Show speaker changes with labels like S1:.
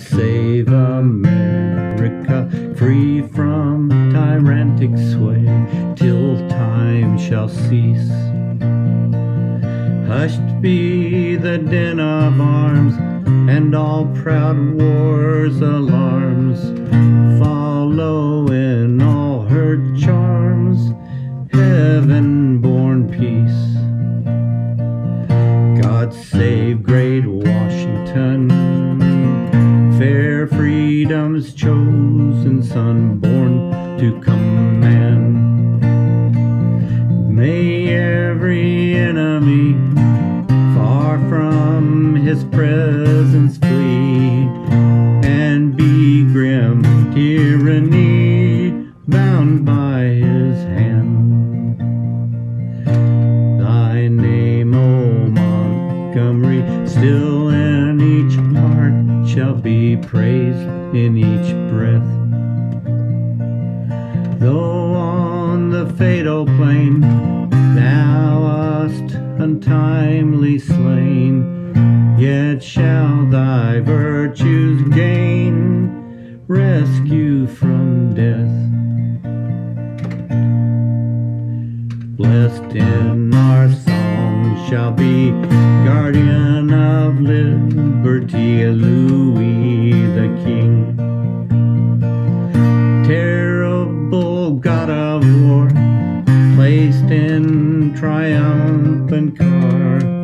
S1: Save America, free from tyrannic sway, till time shall cease. Hushed be the din of arms, and all proud war's alarms follow in all her charms, heaven-born peace. God save great Washington, freedom's chosen son, born to command. May every enemy far from his presence flee, and be grim tyranny bound by his hand. Thy name, O Montgomery, still shall be praised in each breath. Though on the fatal plain thou wast untimely slain, yet shall thy virtues gain rescue from death. Blessed in our song shall be guardian of liberty, Louis of war, placed in triumphant car,